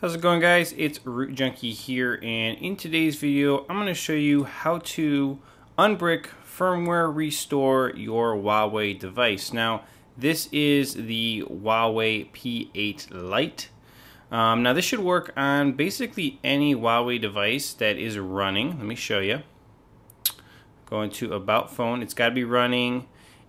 How's it going guys? It's RootJunky here and in today's video I'm going to show you how to unbrick firmware restore your Huawei device. Now this is the Huawei P8 Lite. Um, now this should work on basically any Huawei device that is running. Let me show you. Go into about phone. It's got to be running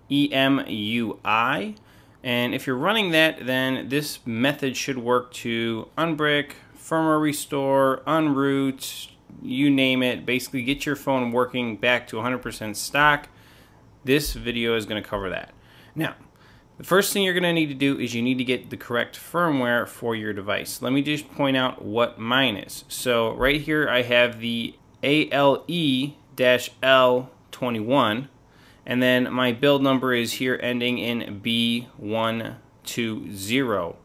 EMUI and if you're running that, then this method should work to unbrick, firmware restore, unroot, you name it. Basically get your phone working back to 100% stock. This video is going to cover that. Now, the first thing you're going to need to do is you need to get the correct firmware for your device. Let me just point out what mine is. So right here I have the ALE-L21 and then my build number is here ending in B120.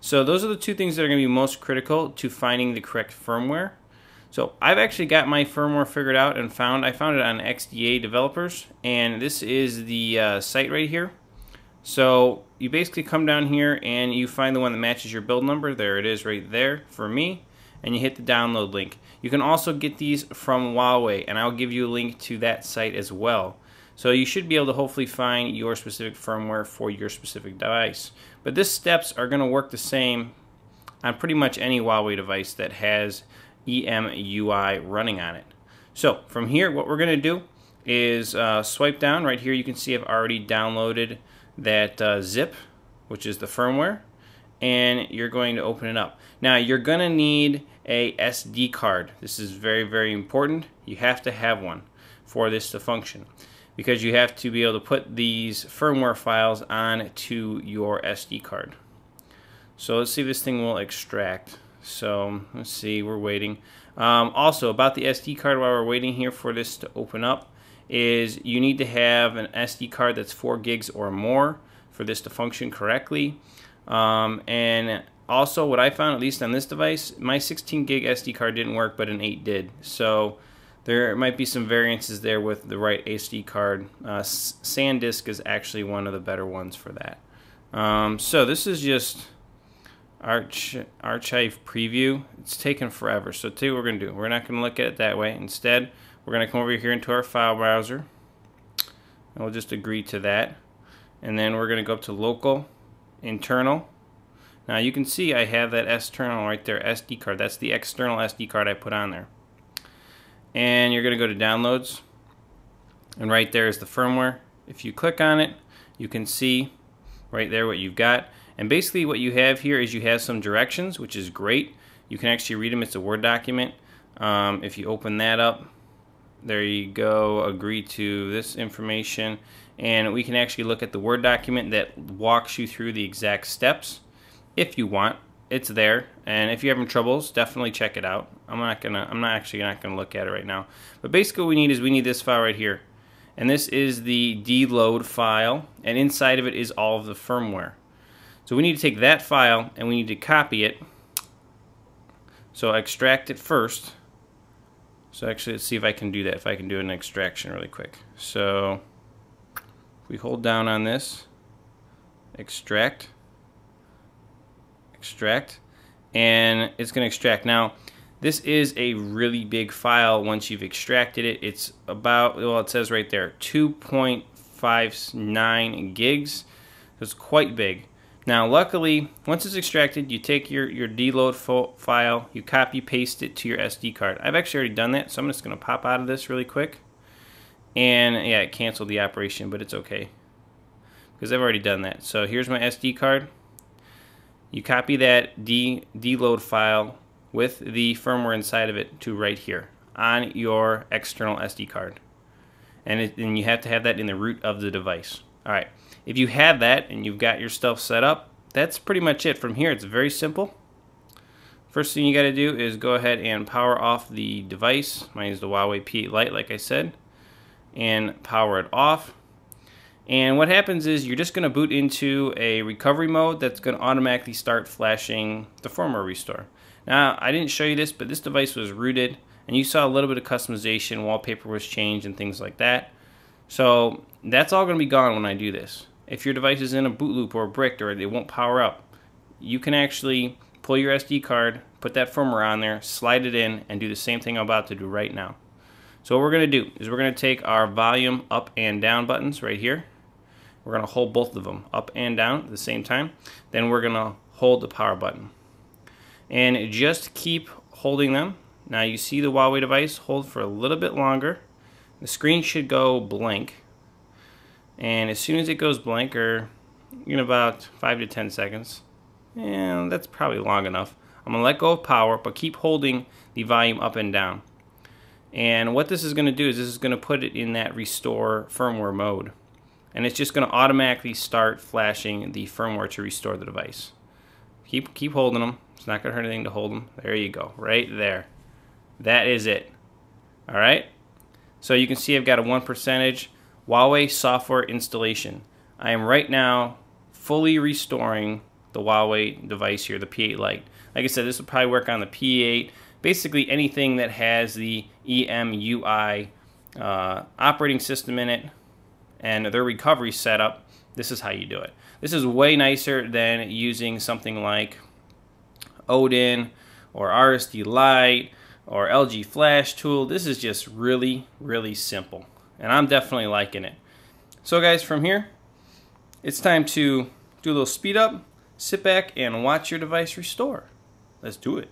So those are the two things that are going to be most critical to finding the correct firmware. So I've actually got my firmware figured out and found, I found it on XDA developers and this is the uh, site right here. So you basically come down here and you find the one that matches your build number. There it is right there for me and you hit the download link. You can also get these from Huawei and I'll give you a link to that site as well. So you should be able to hopefully find your specific firmware for your specific device. But these steps are going to work the same on pretty much any Huawei device that has EMUI running on it. So from here, what we're going to do is uh, swipe down. Right here you can see I've already downloaded that uh, zip, which is the firmware, and you're going to open it up. Now you're going to need a SD card. This is very, very important. You have to have one for this to function because you have to be able to put these firmware files on to your SD card. So let's see if this thing will extract. So let's see, we're waiting. Um, also, about the SD card while we're waiting here for this to open up, is you need to have an SD card that's 4 gigs or more for this to function correctly. Um, and also, what I found, at least on this device, my 16 gig SD card didn't work, but an 8 did. So there might be some variances there with the right SD card. Uh, SanDisk is actually one of the better ones for that. Um, so this is just Arch Archive Preview. It's taken forever. So today we're going to do, we're not going to look at it that way. Instead, we're going to come over here into our file browser. And we'll just agree to that. And then we're going to go up to Local, Internal. Now you can see I have that external right there, SD card. That's the external SD card I put on there and you're going to go to downloads. And right there is the firmware. If you click on it you can see right there what you've got. And basically what you have here is you have some directions which is great. You can actually read them it's a word document. Um, if you open that up there you go. Agree to this information. And we can actually look at the word document that walks you through the exact steps if you want it's there and if you're having troubles definitely check it out. I'm not gonna I'm not actually not gonna look at it right now. But basically what we need is we need this file right here and this is the dload file and inside of it is all of the firmware. So we need to take that file and we need to copy it. So extract it first. So actually let's see if I can do that if I can do an extraction really quick. So we hold down on this extract extract and it's going to extract. Now, this is a really big file once you've extracted it. It's about, well, it says right there, 2.59 gigs. It's quite big. Now, luckily, once it's extracted, you take your, your dload file, you copy paste it to your SD card. I've actually already done that, so I'm just going to pop out of this really quick. And yeah, it canceled the operation, but it's okay because I've already done that. So here's my SD card you copy that D dload file with the firmware inside of it to right here on your external SD card. And, it, and you have to have that in the root of the device. All right, if you have that and you've got your stuff set up, that's pretty much it. From here, it's very simple. First thing you got to do is go ahead and power off the device. Mine is the Huawei P8 Lite, like I said, and power it off. And what happens is you're just going to boot into a recovery mode that's going to automatically start flashing the firmware restore. Now, I didn't show you this, but this device was rooted, and you saw a little bit of customization, wallpaper was changed, and things like that. So that's all going to be gone when I do this. If your device is in a boot loop or bricked or it won't power up, you can actually pull your SD card, put that firmware on there, slide it in, and do the same thing I'm about to do right now. So what we're going to do is we're going to take our volume up and down buttons right here. We're going to hold both of them up and down at the same time. Then we're going to hold the power button. And just keep holding them. Now you see the Huawei device hold for a little bit longer. The screen should go blank. And as soon as it goes blank, or in about 5 to 10 seconds, and that's probably long enough, I'm going to let go of power, but keep holding the volume up and down. And what this is going to do is this is going to put it in that restore firmware mode. And it's just going to automatically start flashing the firmware to restore the device. Keep, keep holding them. It's not going to hurt anything to hold them. There you go, right there. That is it. All right. So you can see I've got a 1 percentage Huawei software installation. I am right now fully restoring the Huawei device here, the P8 Lite. Like I said, this will probably work on the P8, basically anything that has the EMUI uh, operating system in it and their recovery setup. This is how you do it. This is way nicer than using something like Odin or RSD Lite or LG Flash Tool. This is just really, really simple. And I'm definitely liking it. So guys, from here, it's time to do a little speed up, sit back, and watch your device restore. Let's do it.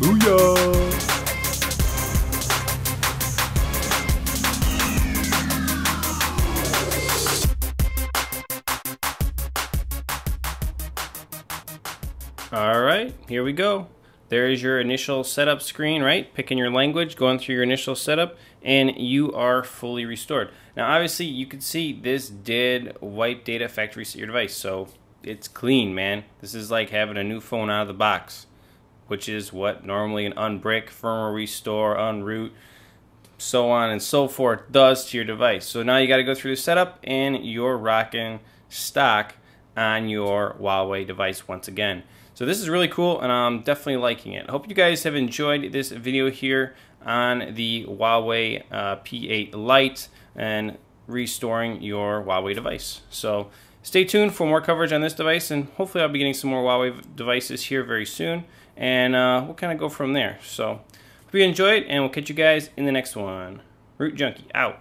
Booyah! All right, here we go. There is your initial setup screen, right? Picking your language, going through your initial setup, and you are fully restored. Now, obviously, you can see this did wipe data factory reset your device, so it's clean, man. This is like having a new phone out of the box which is what normally an unbrick, firmware restore, unroot, so on and so forth does to your device. So now you got to go through the setup and you're rocking stock on your Huawei device once again. So this is really cool and I'm definitely liking it. I hope you guys have enjoyed this video here on the Huawei uh, P8 Lite and restoring your Huawei device. So stay tuned for more coverage on this device and hopefully I'll be getting some more Huawei devices here very soon and uh, we'll kind of go from there. So hope you enjoyed, and we'll catch you guys in the next one. RootJunky out.